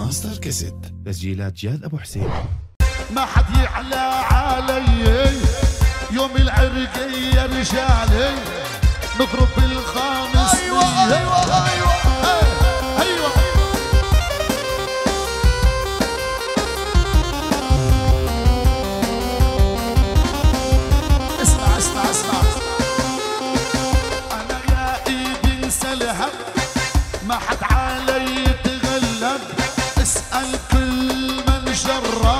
ماستر كاسيت. تسجيلات جاد أبو حسين. ما حد يعلى علي. يوم العرقية رجالي. نضرب بالخامس أيوه أيوه أيوه أيوه. أيوه. اسمع اسمع اسمع. أنا يا إيدي انسلهب ما حد علي من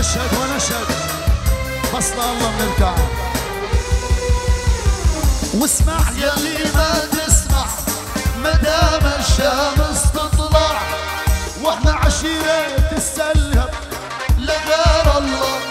ونشهد ونشهد. بس الله بنركع واسمع يلي ما تسمع مدام الشمس تطلع وإحنا عشيرة السلهب لغير الله.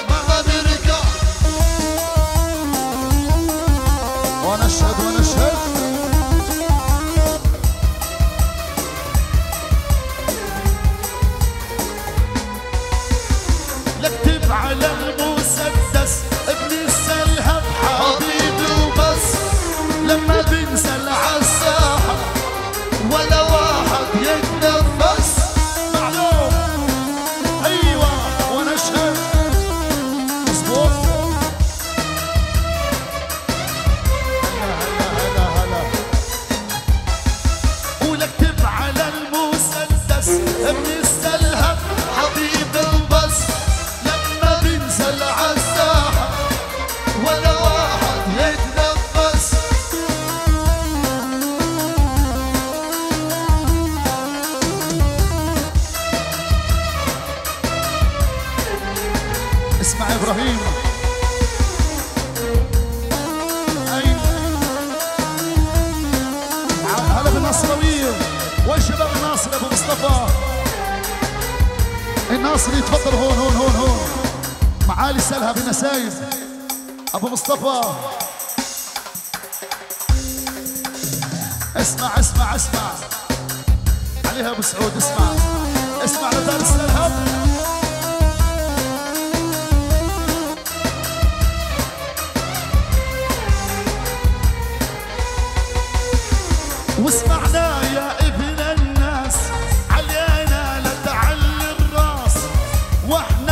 مصطفى الناصري تفضل. هون هون هون هون. معالي سلهى بنسايب أبو مصطفى. اسمع اسمع اسمع. عليها أبو سعود اسمع. وإحنا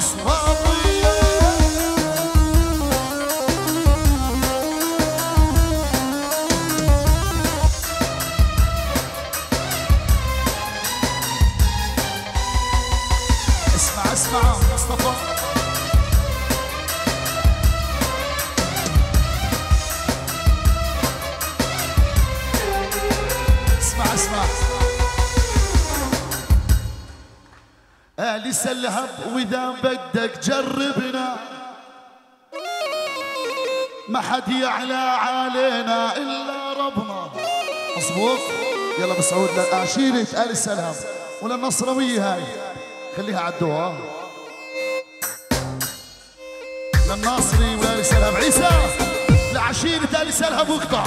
Dios. أهلي سلهب وإذا بدك جربنا. ما حد يعلى علينا إلا ربنا. مظبوط؟ يلا مسعود لعشيرة آل السلام. وللنصروية هاي. خليها على الدواء للناصري وآل السلام. عيسى! لعشيرة آل السلام واقطع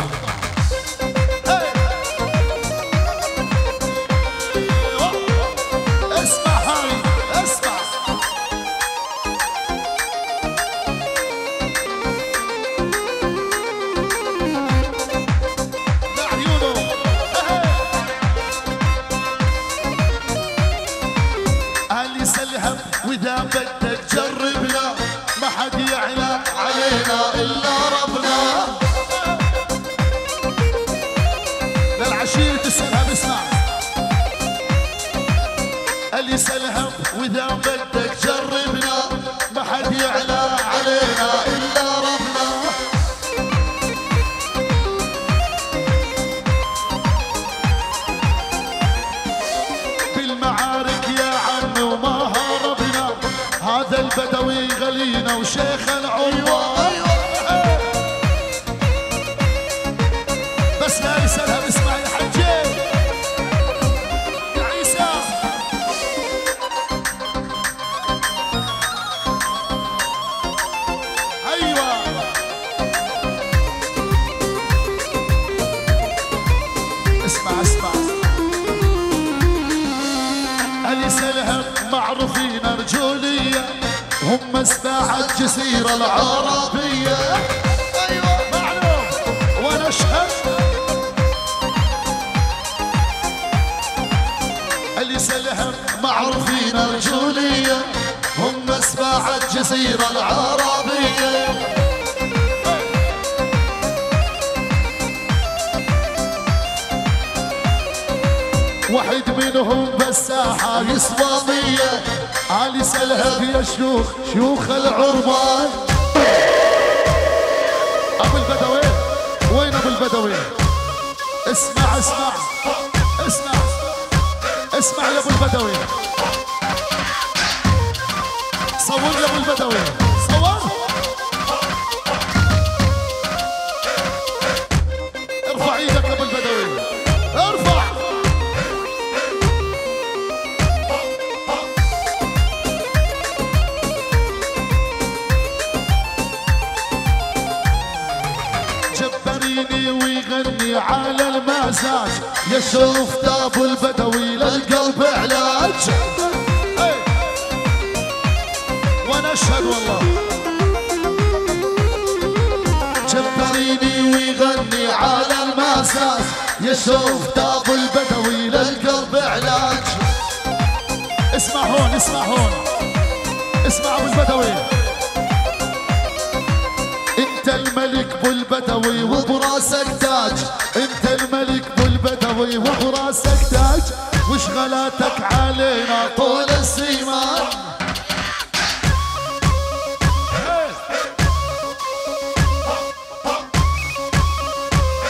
بدك جربنا ما حد يعلى علينا إلا ربنا. وإذا بدك جربنا البدوي غلينا وشيخ العروة هم سباع الجزيرة العربية. أيوه معلوم. وأنا أشهد علي سلهم معروفين رجولية هم سباع الجزيرة العربية. واحد منهم بالساحة يسوى مية علي سلهب يا شيوخ شيوخ العربان أبو البدوي وين أبو البدوي اسمع اسمع اسمع اسمع يا أبو البدوي صور يا أبو البدوي على المزاج يشوف أبو البدوي للقلب علاج. إيه. وأنا أشهد والله. جبريني ويغني على المزاج يشوف أبو البدوي للقلب علاج. اسمع هون اسمع هون. اسمع أبو البدوي. الملك بالبدوي وبراسك تاج انت الملك بالبدوي وبراسك تاج غلاتك علينا طول السيمان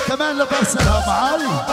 كمان لبرسلها معاي. اسمع